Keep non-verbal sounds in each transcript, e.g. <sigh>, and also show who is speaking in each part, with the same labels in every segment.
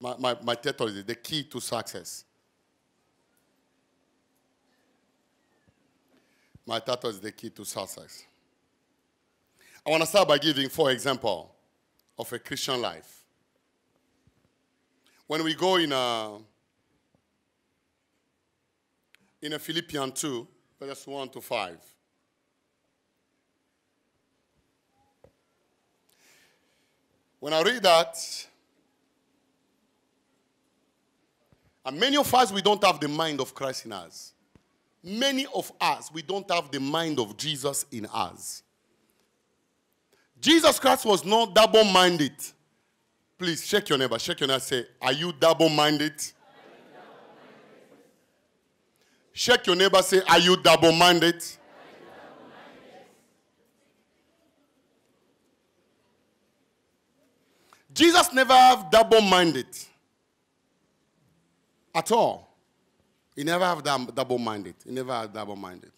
Speaker 1: My, my, my title is The Key to Success. My title is The Key to Success. I want to start by giving four examples of a Christian life. When we go in a, in a Philippians 2, verse 1 to 5. When I read that, and many of us, we don't have the mind of Christ in us. Many of us, we don't have the mind of Jesus in us. Jesus Christ was not double minded. Please shake your neighbor, shake your neighbor, say, Are you double minded? Shake your neighbor, say, Are you double minded? Jesus never have double minded at all. He never have double minded. He never have double minded.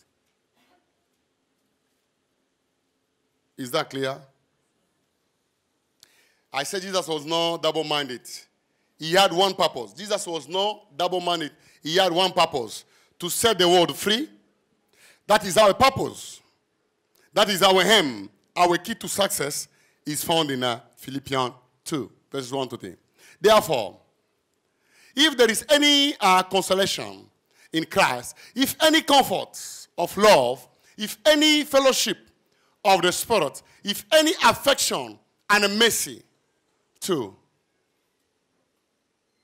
Speaker 1: Is that clear? I said Jesus was not double minded. He had one purpose. Jesus was not double minded. He had one purpose to set the world free. That is our purpose. That is our aim. Our key to success is found in uh, Philippians 2, verses 1 to 3. Therefore, if there is any uh, consolation in Christ, if any comfort of love, if any fellowship of the Spirit, if any affection and mercy, two.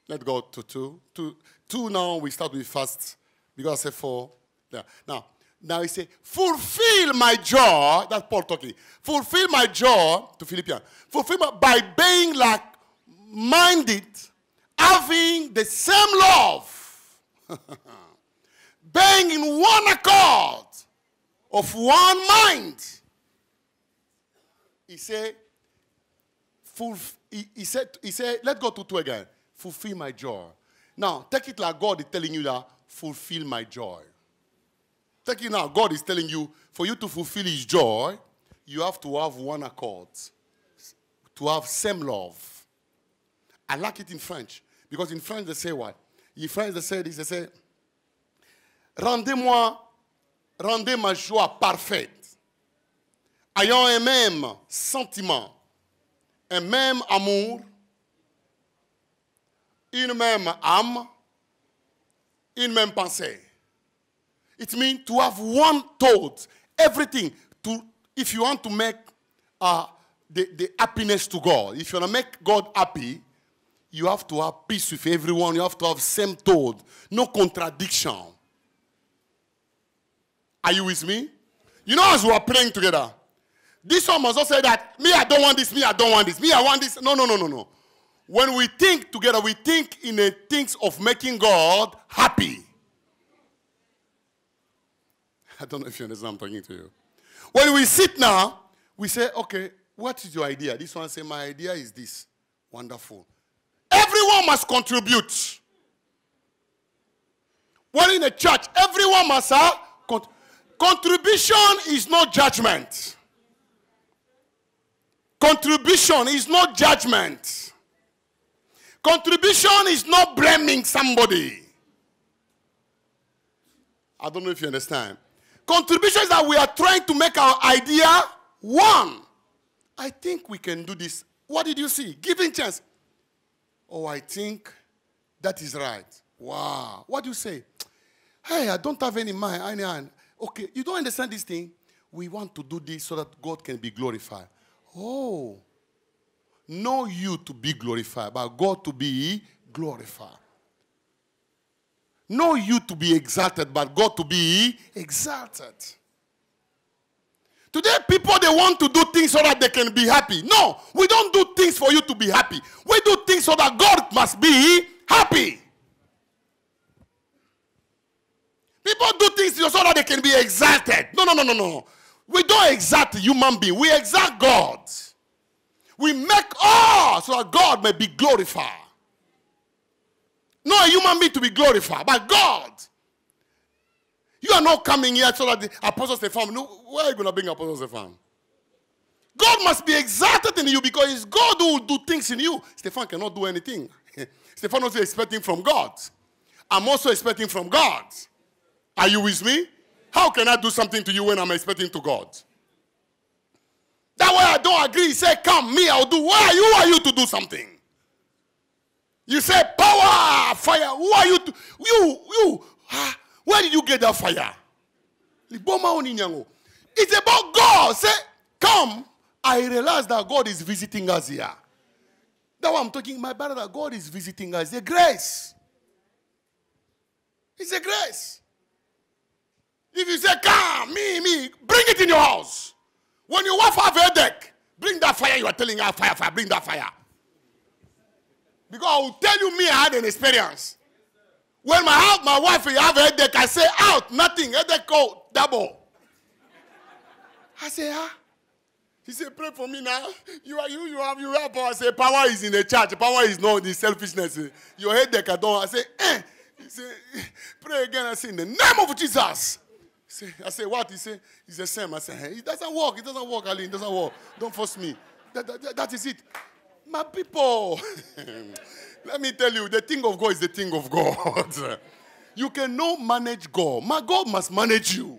Speaker 1: Let's go to two. Two, two now we start with first because I say four. Yeah. Now, now he say, fulfill my joy. That's Paul talking. Fulfill my joy to Philippians. Fulfill my, by being like minded, having the same love, <laughs> being in one accord, of one mind. He said, he, he, said, he said, let's go to two again. Fulfill my joy. Now, take it like God is telling you that, fulfill my joy. Take it now. God is telling you, for you to fulfill his joy, you have to have one accord. To have same love. I like it in French. Because in French, they say what? In French, they say this, they say, Rendez-moi, rendez ma joie parfaite, ayant un même sentiment, un même amour, une même âme, une même pensée. It means to have one thought, everything. To, if you want to make uh, the, the happiness to God, if you want to make God happy, you have to have peace with everyone. You have to have same thought, no contradiction. Are you with me? You know, as we are praying together, this one must not say that, me, I don't want this, me, I don't want this, me, I want this. No, no, no, no, no. When we think together, we think in the things of making God happy. <laughs> I don't know if you understand I'm talking to you. When we sit now, we say, okay, what is your idea? This one say, my idea is this. Wonderful. Everyone must contribute. When in a church, everyone must uh, have con- contribution is not judgment. Contribution is not judgment. Contribution is not blaming somebody. I don't know if you understand. Contribution is that we are trying to make our idea one. I think we can do this. What did you see? Giving chance. Oh, I think that is right. Wow. What do you say? Hey, I don't have any mind. Any hand. Okay, you don't understand this thing? We want to do this so that God can be glorified. Oh. Not you to be glorified, but God to be glorified. Not you to be exalted, but God to be exalted. Today, people they want to do things so that they can be happy. No, we don't do things for you to be happy. We do things so that God must be happy. People do things so that they can be exalted. No, no, no, no, no. We don't exalt human being. We exalt God. We make all so that God may be glorified. Not a human being to be glorified, but God. You are not coming here so that the apostles Stephen. No, where are you going to bring apostles Stephen? God must be exalted in you because it's God who will do things in you. Stephan cannot do anything. <laughs> Stephanos is expecting from God. I'm also expecting from God. Are you with me? How can I do something to you when I'm expecting to God? That way I don't agree. Say, come, me, I'll do. Why are you? Who are you to do something? You say, power, fire. Who are you? To, you, you. Ah, where did you get that fire? It's about God. Say, come. I realize that God is visiting us here. That's why I'm talking, my brother. God is visiting us. A grace. It's a grace. If you say, come, me, me, bring it in your house. When your wife have a headache, bring that fire you are telling her, fire, fire, bring that fire. Because I will tell you, me, I had an experience. When my, my wife have a headache, I say, out, nothing, headache, go, double. I say, ah. He said, pray for me now. You are you, you have you have power. I say, power is in the church. Power is not in the selfishness. Your headache, I don't. I say, eh. He said, <laughs> pray again. I say, in the name of Jesus. Say, I say, what? He said, it's the same. I say, hey, it doesn't work. It doesn't work, Ali. It doesn't work. Don't force me. That, that, that is it. My people, <laughs> let me tell you, the thing of God is the thing of God. <laughs> you cannot manage God. My God must manage you.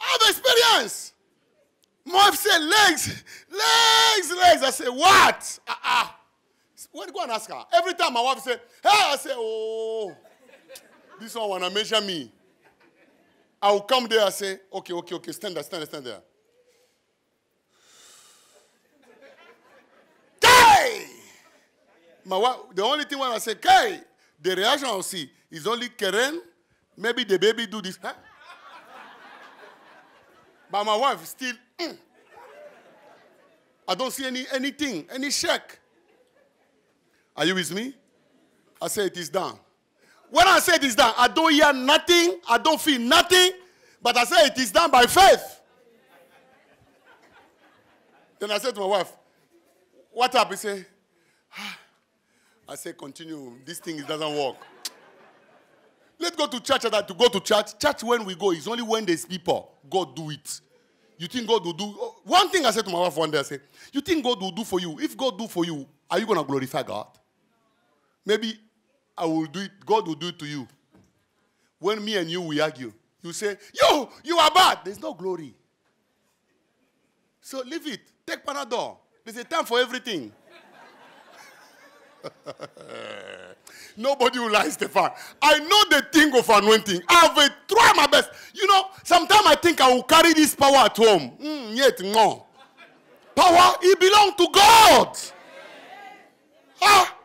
Speaker 1: I have experience. My wife said, legs, legs, legs. I say, what? Uh-uh. When go and ask her. Every time my wife say, hey, I say, oh. This one wanna measure me. I will come there and say, okay, okay, okay, stand there, stand there, stand there. Hey! My wife, the only thing when I say, Kai, the reaction I'll see is only Karen, maybe the baby do this. Huh? but my wife still, mm. I don't see any anything, any check. Are you with me? I say it is done. When I say it is done, I don't hear nothing, I don't feel nothing, but I say it is done by faith. then I said to my wife, What up? He said. I say, continue. This thing doesn't work. Let's go to church. That to go to church. Church when we go is only when there's people. God do it. You think God will do? Oh, one thing I said to my wife one day. I said, "You think God will do for you? If God do for you, are you gonna glorify God? Maybe I will do it, God will do it to you. When me and you we argue, you say, Yo, you are bad. There's no glory. So leave it. Take Panadol. There's a time for everything. <laughs> Nobody will lie, Stephan. I know the thing of anointing. I've tried my best. You know, sometimes I think I will carry this power at home. Mm, yet, no. Power, it belongs to God. Ah.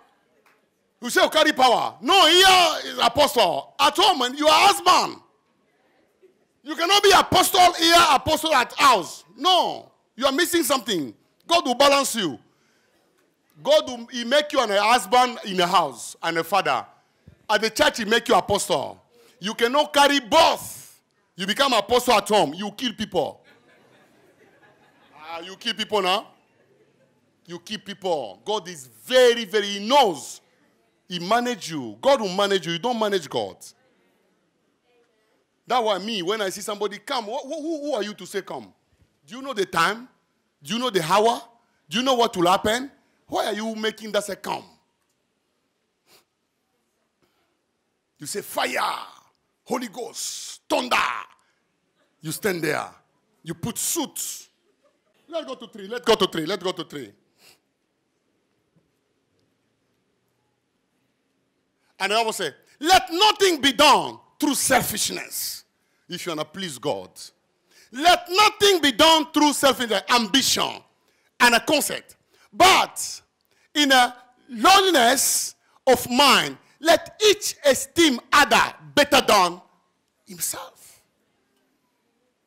Speaker 1: You say you carry power. No, here is apostle. At home, and you are husband. You cannot be apostle here, apostle at house. No, you are missing something. God will balance you. God will he make you an husband in a house and a father. At the church, he make you apostle. You cannot carry both. You become apostle at home. You kill people. Uh, you kill people now. You kill people. God is very, very, he knows he manage you. God will manage you. You don't manage God. That's why me, when I see somebody come, who, who, who are you to say come? Do you know the time? Do you know the hour? Do you know what will happen? Why are you making that say come? You say fire, Holy Ghost, thunder. You stand there. You put suits. Let's go to three. Let's go to three. Let's go to three. And I will say, let nothing be done through selfishness if you want to please God. Let nothing be done through selfishness, ambition, and a concept. But in a loneliness of mind, let each esteem other better than himself.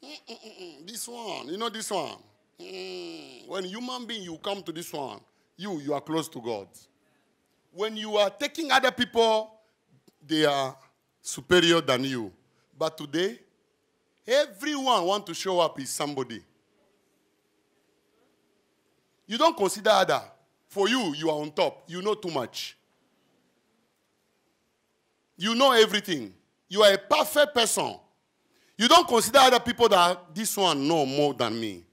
Speaker 1: Mm-mm-mm. This one, you know this one. Mm. When human being, you come to this one, you, you are close to God when you are taking other people, they are superior than you. But today, everyone want to show up is somebody. You don't consider other. For you, you are on top. You know too much. You know everything. You are a perfect person. You don't consider other people that this one know more than me.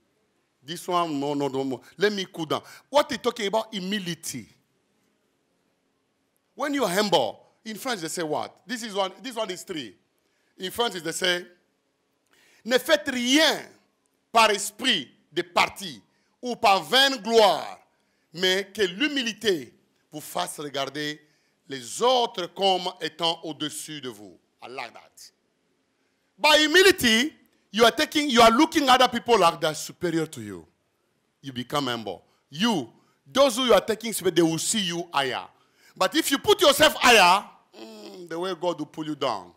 Speaker 1: This one, no, no, no, no. Let me cool down. What they talking about? Humility. When you're humble, in French they say what? This is one. This one is three. In French they say, ne faites rien par esprit de parti ou par vaine gloire, mais que l'humilité vous fasse regarder les autres comme étant au-dessus de vous. I like that. By humility, you are taking, you are looking at other people like they're superior to you. You become humble. You, those who you are taking, they will see you higher. But if you put yourself higher, mm, the way God will pull you down.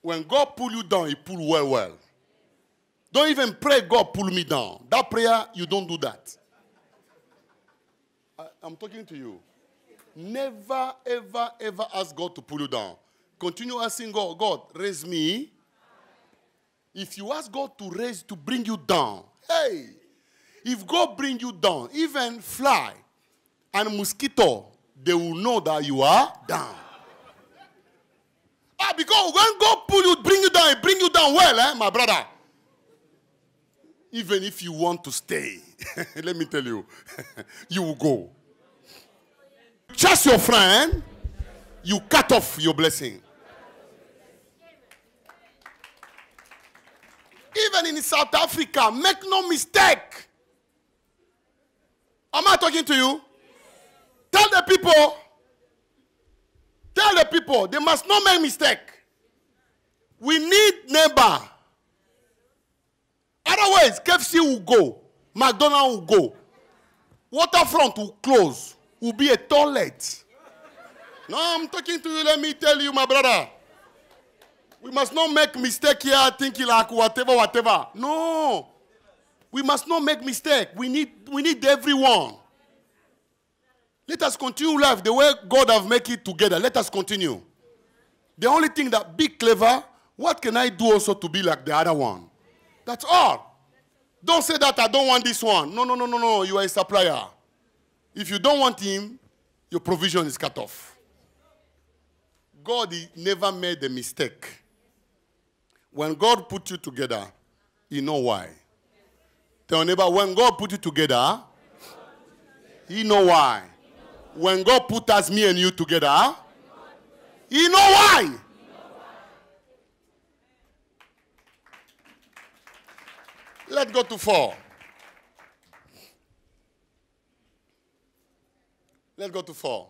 Speaker 1: When God pull you down, He pull well, well. Don't even pray, God pull me down. That prayer, you don't do that. I, I'm talking to you. Never, ever, ever ask God to pull you down. Continue asking God, God, raise me. If you ask God to raise, to bring you down, hey, if God bring you down, even fly and mosquito, they will know that you are down. ah, because when God pull you, bring you down, bring you down well, eh, my brother. Even if you want to stay, <laughs> let me tell you, <laughs> you will go. Just your friend, you cut off your blessing. Even in South Africa, make no mistake. Am I talking to you? Tell the people, tell the people, they must not make mistake. We need neighbor. Otherwise, KFC will go, McDonald's will go, waterfront will close, will be a toilet. No, I'm talking to you. Let me tell you, my brother. We must not make mistake here thinking like whatever, whatever. No. We must not make mistake. We need, we need everyone. Let us continue life the way God have make it together. Let us continue. The only thing that be clever, what can I do also to be like the other one? That's all. Don't say that I don't want this one. No, no, no, no, no. You are a supplier. If you don't want him, your provision is cut off. God never made a mistake. When God put you together, you know why. Tell neighbor, when God put you together, he know why. When God put us, me and you together, he know why. Let's go to four. Let's go to four.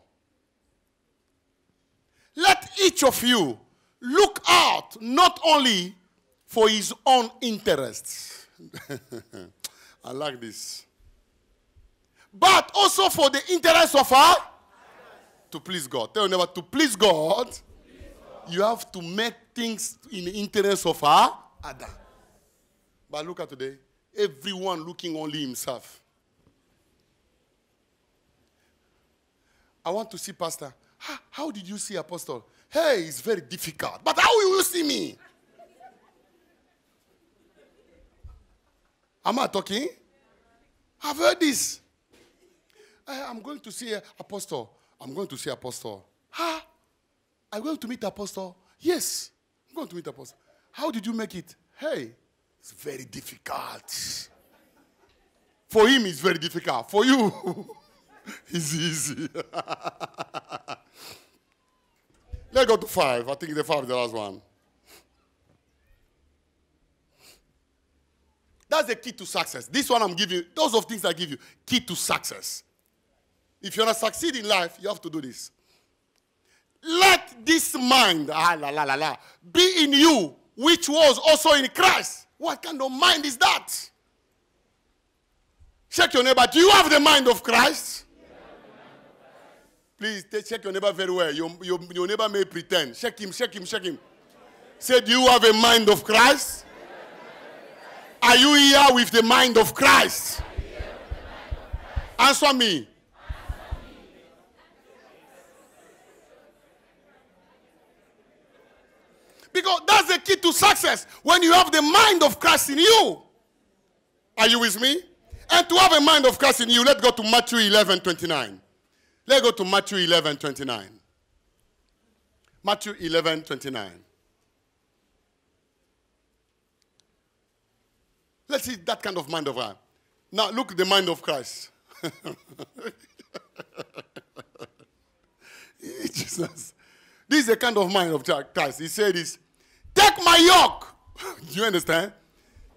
Speaker 1: Let each of you look out not only for his own interests. <laughs> I like this. But also for the interests of her to please God. Tell neighbor to please God. You have to make things in the interest of her other. But look at today. Everyone looking only himself. I want to see Pastor. How, how did you see Apostle? Hey, it's very difficult. But how will you see me? Am I talking? I've heard this. I, I'm going to see eh, Apostle. I'm going to see Apostle. Huh? I'm going to meet Apostle. Yes, I'm going to meet Apostle. How did you make it? Hey, it's very difficult. For him, it's very difficult. For you, <laughs> it's easy. <laughs> Let's go to five. I think the five is the last one. That's the key to success. This one I'm giving you, those of things I give you, key to success. If you want to succeed in life, you have to do this. Let this mind, ah, la, la, la, la, be in you, which was also in Christ. What kind of mind is that? Check your neighbor. Do you have the mind of Christ? Please check your neighbor very well. Your, your, your neighbor may pretend. Check him, check him, check him. Say, do you have a mind of Christ? Are you here with the mind of Christ? Answer me. Because that's the key to success. When you have the mind of Christ in you. Are you with me? And to have a mind of Christ in you, let's go to Matthew 11 29. Let's go to Matthew 11 29. Matthew 11 29. Let's see that kind of mind of God. Now look at the mind of Christ. <laughs> Jesus. This is the kind of mind of Christ. He said this, take my yoke. <laughs> Do you understand?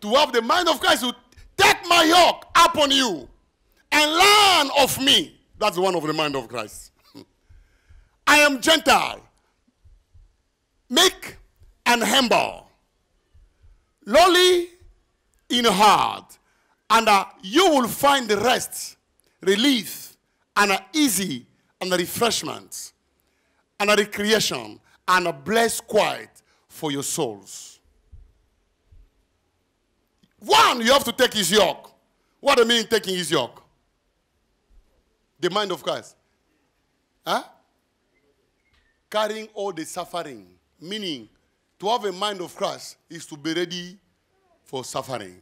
Speaker 1: To have the mind of Christ, to take my yoke upon you and learn of me. That's one of the mind of Christ. <laughs> I am gentle, meek, and humble, lowly in heart, and uh, you will find rest, relief, and uh, easy and refreshment, and a recreation, and a blessed quiet for your souls. One, you have to take his yoke. What do you mean taking his yoke? The mind of Christ. Huh? Carrying all the suffering. Meaning, to have a mind of Christ is to be ready for suffering.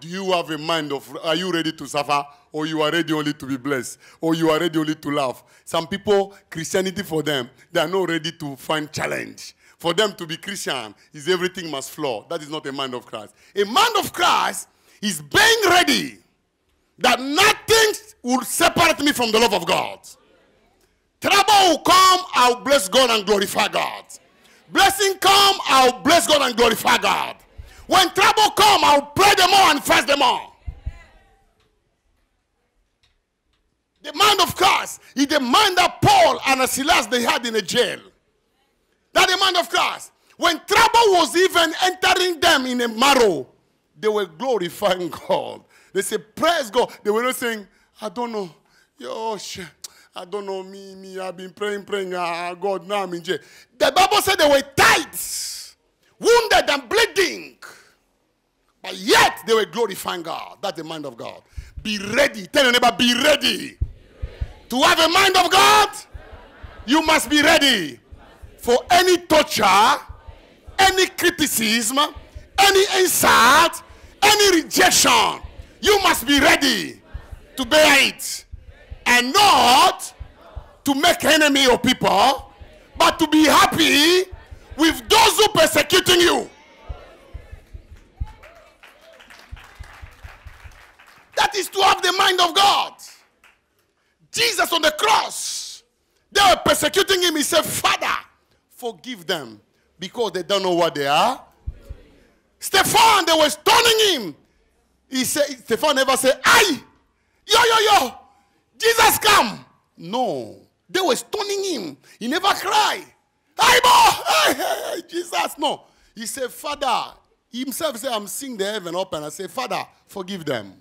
Speaker 1: Do you have a mind of, are you ready to suffer? Or you are ready only to be blessed? Or you are ready only to laugh? Some people, Christianity for them, they are not ready to find challenge. For them to be Christian is everything must flow. That is not a mind of Christ. A mind of Christ is being ready that nothing will separate me from the love of God. Trouble will come, I'll bless God and glorify God. Blessing come, I'll bless God and glorify God. When trouble come, I'll pray them all and fast them all. The mind of Christ is the mind that Paul and Silas they had in a jail. That the mind of Christ. When trouble was even entering them in a marrow, they were glorifying God. They said, praise God. They were not saying, I don't know. Yo, shit. I don't know me, me. I've been praying, praying. Ah, God, now I'm in jail. The Bible said they were tight, wounded, and bleeding. But yet they were glorifying God. That's the mind of God. Be ready. Tell your neighbor, be ready. To have a mind of God, you must be ready for any torture, any criticism, any insult, any rejection. You must be ready to bear it and not to make enemy of people, but to be happy with those who persecuting you. That is to have the mind of God. Jesus on the cross, they were persecuting him. He said, Father, forgive them because they don't know what they are. Stephen, they were stoning him. He said, Stephen never said, Aye, yo, yo, yo, Jesus come. No. They were stoning him. He never cried. Hey, hey, Jesus, no. He said, Father, he himself said, I'm seeing the heaven open. I say, Father, forgive them.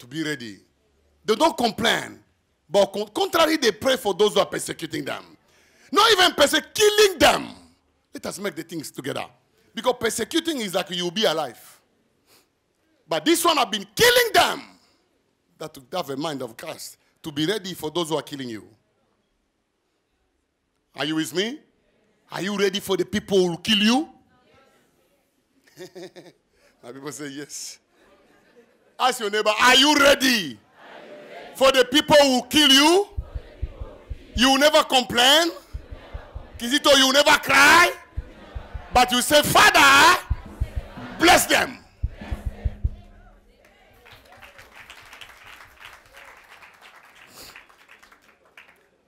Speaker 1: To be ready. They don't complain. But contrary, they pray for those who are persecuting them. Not even persecuting them. Let us make the things together. Because persecuting is like you'll be alive. But this one have been killing them that to have a mind of Christ, to be ready for those who are killing you. Are you with me? Are you ready for the people who will kill you? <laughs> My people say yes. Ask your neighbor, are you ready, for the people who kill you? You will never complain. Kizito, you will never cry. But you say, Father, bless them.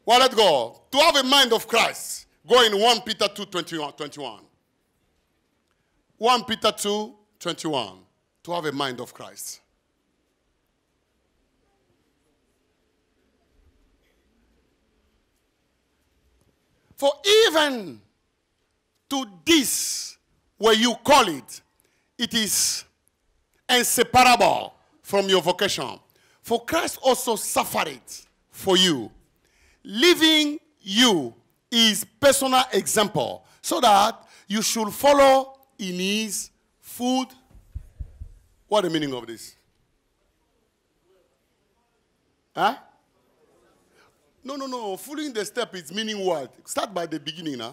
Speaker 1: Well, let's go. To have a mind of Christ, go in 1 Peter 2 21. 21. 1 Peter 2 21. To have a mind of Christ. For even to this, where you call it, it is inseparable from your vocation. For Christ also suffered it for you leaving you is personal example so that you should follow in his food. What the meaning of this? Huh? No, no, no. Following the step is meaning what? Start by the beginning, huh?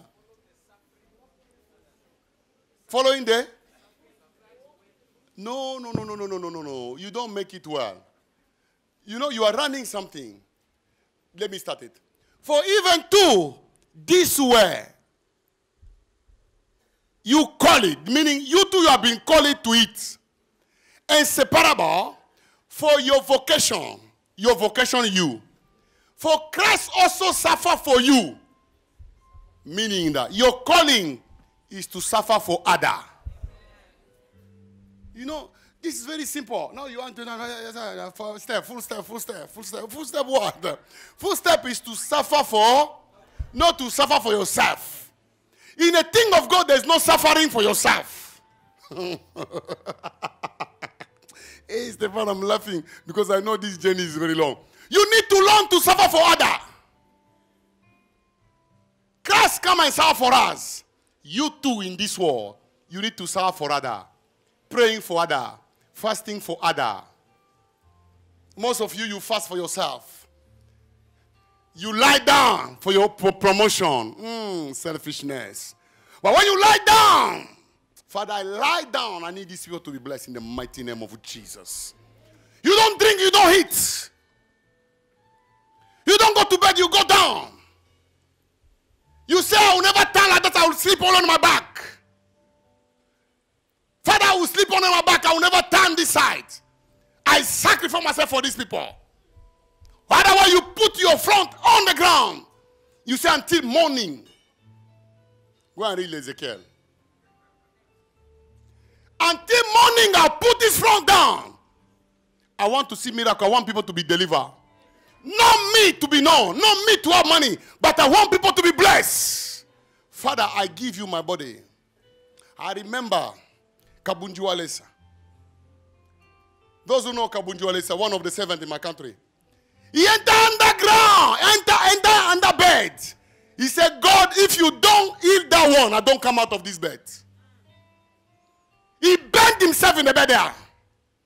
Speaker 1: Following the? No, no, no, no, no, no, no, no, no. You don't make it well. You know, you are running something. Let me start it. For even to this way, You call it, meaning you you have been called to it. Inseparable for your vocation. Your vocation, you. For Christ also suffer for you. Meaning that your calling is to suffer for other. You know, this is very simple. Now you want to know full step, full step, full step, full step, full step. What? Full step is to suffer for, not to suffer for yourself. In a thing of God, there's no suffering for yourself. <laughs> hey, Stephan, I'm laughing because I know this journey is very long. You need to learn to suffer for other. Christ come and suffer for us. You too in this world, you need to suffer for other. Praying for other fasting for other. Most of you, you fast for yourself. You lie down for your promotion. Mm, selfishness. But when you lie down, Father, I lie down. I need these people to be blessed in the mighty name of Jesus. You don't drink, you don't eat. Go to bed, you go down. You say, I will never turn like that, I will sleep all on my back. Father, I will sleep on my back. I will never turn this side. I sacrifice myself for these people. Otherwise, you put your front on the ground. You say until morning. Go and read Ezekiel. Until morning, I'll put this front down. I want to see miracle. I want people to be delivered. Not me to be known, not me to have money, but I want people to be blessed. Father, I give you my body. I remember Kabunju Alesa. Those who know Kabunju Alesa, one of the seven in my country. He entered underground, enter, enter under bed. He said, God, if you don't heal that one, I don't come out of this bed. He bent himself in the bed there.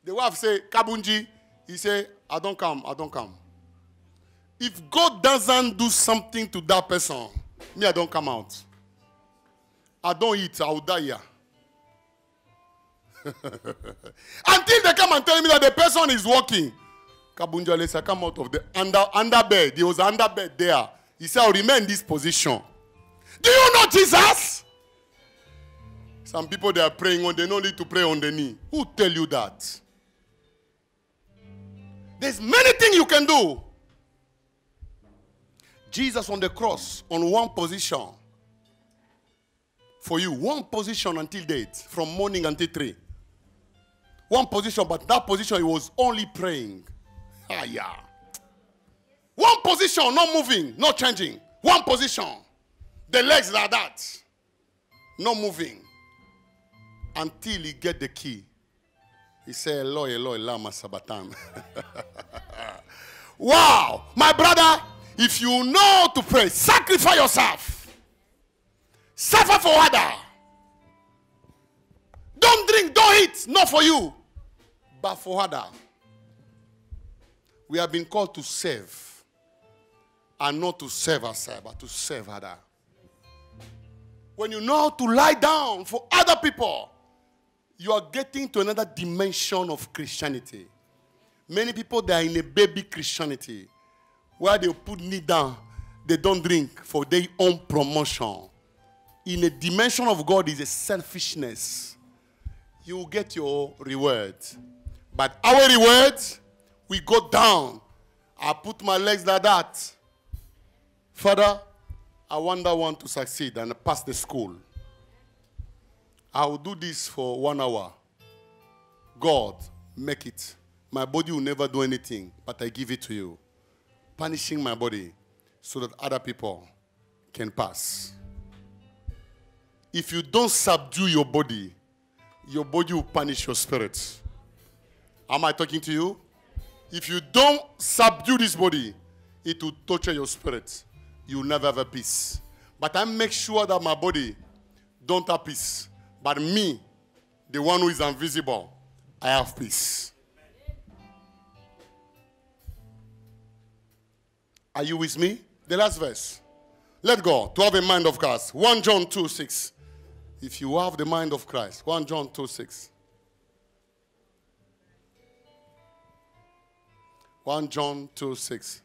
Speaker 1: The wife said, Kabunji, he said, I don't come, I don't come. If God doesn't do something to that person, me, I don't come out. I don't eat, I will die here. <laughs> Until they come and tell me that the person is walking. Kabunja Lesa come out of the under, under bed. He was under bed there. He said, I'll remain in this position. Do you know Jesus? Some people they are praying on, they don't need to pray on the knee. Who tell you that? There's many things you can do. Jesus on the cross on one position for you, one position until date, from morning until three. One position, but that position he was only praying. Ah, yeah. One position, not moving, not changing. One position. The legs like that. Not moving. Until he get the key. He said, Eloi, Eloi, lama sabatan. <laughs> wow. My brother, if you know to pray, sacrifice yourself. Suffer for other. Don't drink, don't eat, not for you but for other. We have been called to serve. And not to serve ourselves, but to serve other. When you know to lie down for other people, you are getting to another dimension of Christianity. Many people they are in a baby Christianity where they put knee down, they don't drink for their own promotion. In a dimension of God is a selfishness. You will get your reward. But our reward, we go down. I put my legs like that. Father, I want that one to succeed and pass the school. I will do this for one hour. God, make it. My body will never do anything, but I give it to you. Punishing my body so that other people can pass. If you don't subdue your body, your body will punish your spirit. Am I talking to you? If you don't subdue this body, it will torture your spirit. You will never have a peace. But I make sure that my body don't have peace. But me, the one who is invisible, I have peace. Are you with me? The last verse. Let go. To have a mind of Christ. 1 John 2 6. If you have the mind of Christ. 1 John 2 6. 1 John 2 6.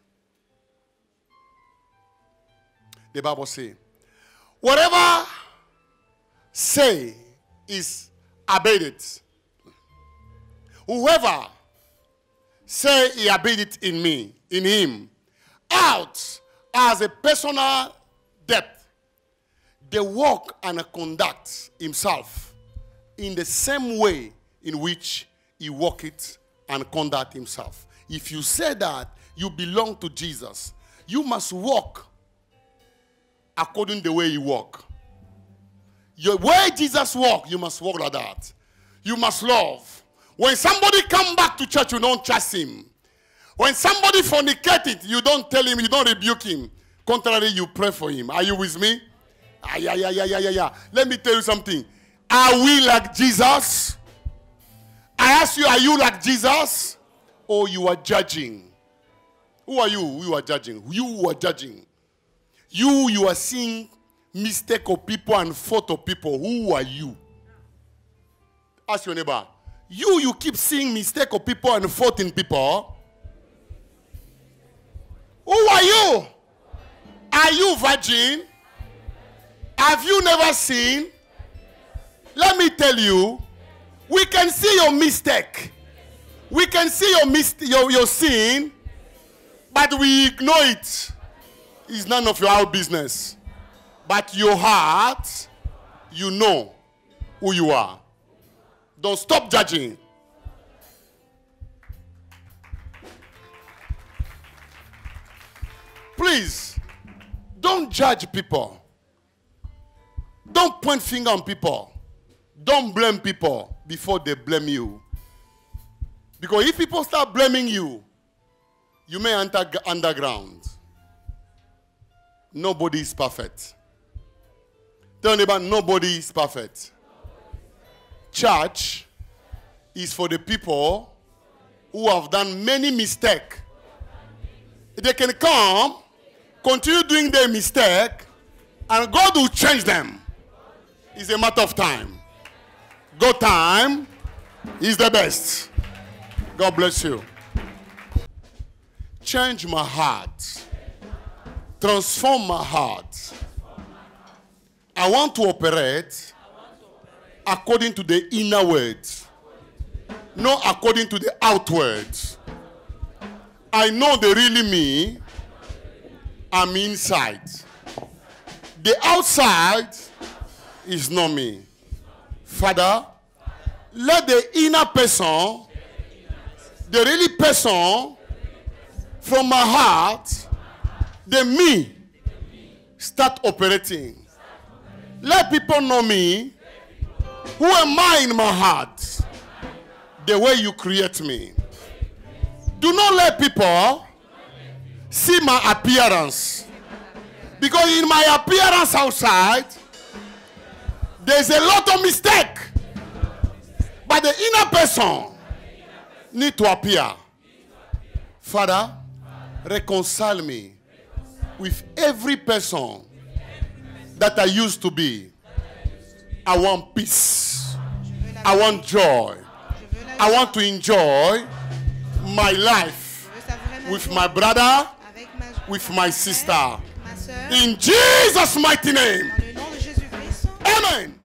Speaker 1: The Bible says, whatever say is abated. Whoever say he abated in me, in him, out as a personal debt, they walk and conduct himself in the same way in which he walk it and conduct himself. If you say that you belong to Jesus, you must walk according the way you walk. Your way Jesus walk, you must walk like that. You must love. When somebody come back to church, you don't trust him. When somebody fornicated, you don't tell him, you don't rebuke him. Contrary, you pray for him. Are you with me? Ah, yeah, yeah, yeah, yeah, yeah, yeah. Let me tell you something. Are we like Jesus? I ask you, are you like Jesus? Or you are judging? Who are you? You are judging. You are judging. You, you are seeing mistake of people and fault of people. Who are you? Ask your neighbor. You, you keep seeing mistake of people and fault in people. Are you virgin? Have you never seen? Let me tell you, we can see your mistake. We can see your, mist- your, your sin, but we ignore it. It's none of your business. But your heart, you know who you are. Don't stop judging. Please, don't judge people. Don't point finger on people. Don't blame people before they blame you. Because if people start blaming you, you may enter underground. Nobody is perfect. Tell neighbor, nobody is perfect. Church is for the people who have done many mistakes. They can come, continue doing their mistake, and God will change them. It's a matter of time. God time is the best. God bless you. Change my heart. Transform my heart. I want to operate according to the inner words, not according to the outward. I know the really me. I'm inside. The outside is not me. Father, let the inner person, the really person from my heart, the me, start operating. Let people know me. Who am I in my heart? The way you create me. Do not let people see my appearance. Because in my appearance outside, there's a lot of mistake. But the inner person need to appear. Father, reconcile me with every person that I used to be. I want peace. I want joy. I want to enjoy my life with my brother, with my sister. In Jesus' mighty name.
Speaker 2: dans le nom de
Speaker 1: Amen.